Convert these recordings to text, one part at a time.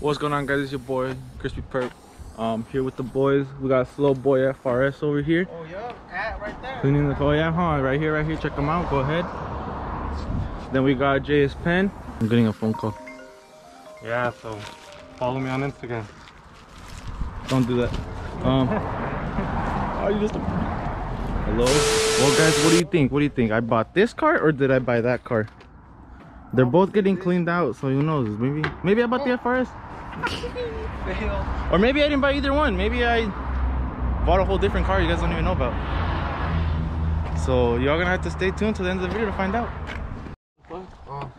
What's going on guys? It's your boy Crispy Perp. Um here with the boys. We got Slow Boy FRS over here. Oh yeah, at right there. Cleaning the oh yeah, huh? Right here, right here. Check them out. Go ahead. Then we got JS Pen. I'm getting a phone call. Yeah, so follow me on Instagram. Don't do that. Um Oh you just Hello? Well guys, what do you think? What do you think? I bought this car or did I buy that car? They're both getting cleaned out, so who knows? Maybe maybe I bought the FRS. Fail. Or maybe I didn't buy either one. Maybe I bought a whole different car you guys don't even know about. So y'all gonna have to stay tuned to the end of the video to find out. Oh,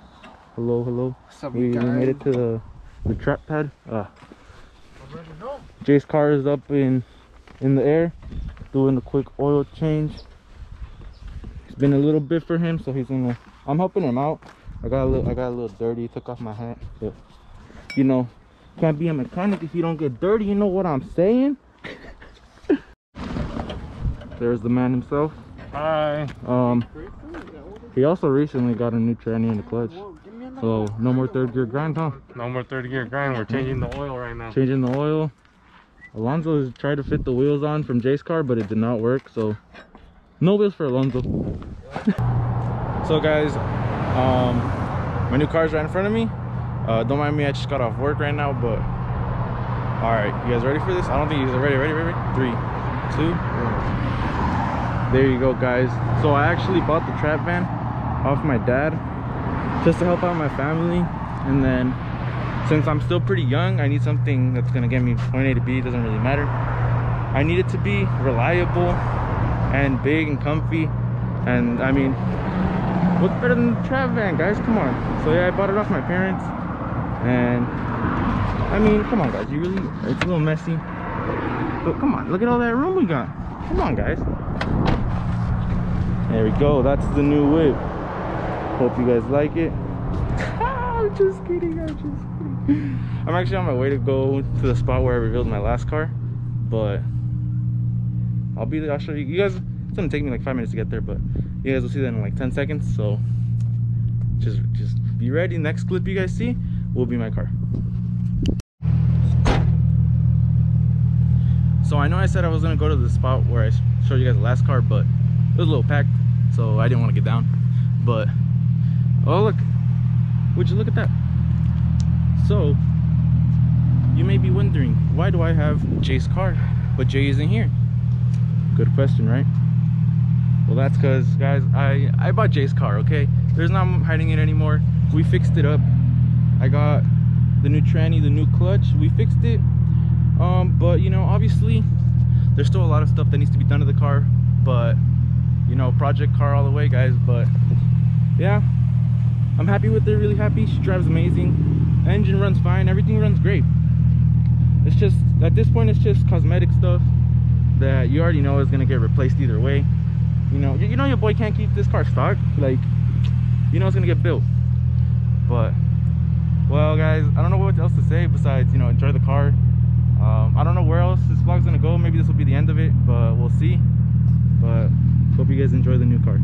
Hello, hello. what's up, We, we made it to the, the trap pad. Uh, know. Jay's car is up in in the air, doing a quick oil change. It's been a little bit for him, so he's gonna. I'm helping him out. I got a little, I got a little dirty. Took off my hat, but you know, can't be a mechanic if you don't get dirty. You know what I'm saying? There's the man himself. Hi. Um, he also recently got a new tranny in the clutch, so no more third gear grind, huh? No more third gear grind. We're changing the oil right now. changing the oil. Alonso has tried to fit the wheels on from Jay's car, but it did not work. So no wheels for Alonso. so guys, um, my new car's right in front of me. Uh, don't mind me, I just got off work right now, but all right, you guys ready for this? I don't think you guys are ready. Ready, ready, ready? Three, two. There you go, guys. So I actually bought the trap van off my dad just to help out my family, and then since I'm still pretty young, I need something that's gonna get me point A to B. It doesn't really matter. I need it to be reliable and big and comfy. And I mean, what's better than the trap van, guys? Come on. So yeah, I bought it off my parents. And I mean, come on, guys. You really, it's a little messy. But come on, look at all that room we got. Come on, guys. There we go. That's the new whip. Hope you guys like it. I'm just kidding. I'm just kidding. I'm actually on my way to go to the spot where I revealed my last car, but I'll be. there. I'll show you. You guys. It's gonna take me like five minutes to get there, but you guys will see that in like 10 seconds. So just just be ready. Next clip you guys see will be my car. So I know I said I was gonna go to the spot where I showed you guys the last car, but it was a little packed, so I didn't want to get down. But oh look, would you look at that? So you may be wondering, why do I have Jay's car, but Jay isn't here? Good question, right? Well, that's because, guys, I I bought Jay's car. Okay, there's not hiding it anymore. We fixed it up. I got the new tranny, the new clutch. We fixed it. Um, but you know, obviously, there's still a lot of stuff that needs to be done to the car. But you know, project car all the way, guys. But yeah, I'm happy with it. Really happy. She drives amazing. Engine runs fine. Everything runs great. It's just at this point, it's just cosmetic stuff that you already know is gonna get replaced either way. You know, you, you know your boy can't keep this car stock. Like, you know it's gonna get built. But well, guys, I don't know what else to say besides you know enjoy the car. Um, I don't know where else this vlog's gonna go. Maybe this will be the end of it, but we'll see. But hope you guys enjoy the new car.